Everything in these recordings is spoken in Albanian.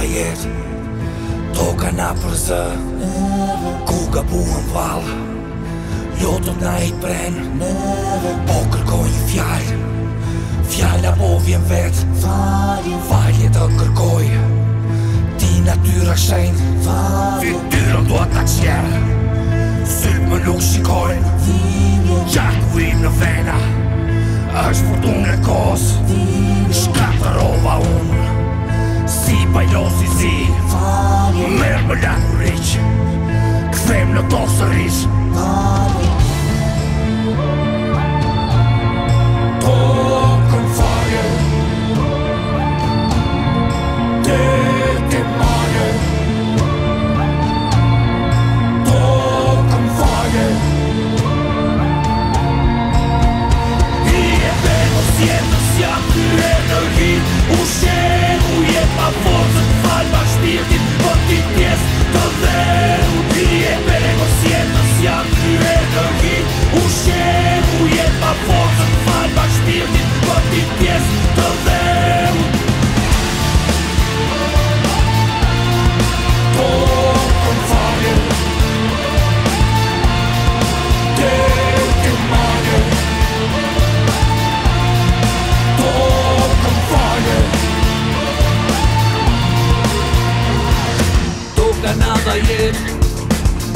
na jetë Toka na për zë Ku ga buën valë Jotët na i prenë Po kërkojnë fjallë Fjallë apo vjen vetë Falje të kërkoj Ti natyra shenë Falje Fityrën doa të qjerë Sytë më nuk shikojnë Vinje Gjatë u im në vena është për tunë e kosë Vinje Shka të rova unë Pajdo si si Fa një Merë më datë rëgjë Këfem në tosë rishë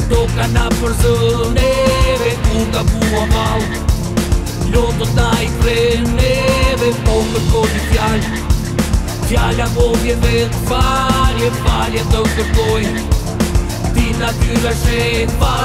Do ka na përzëneve ku ka bua mal Jo do ta i freneve Po kërko një fjall a modje dhe të falje Falje të kërkoj Ti na tyra shetë falje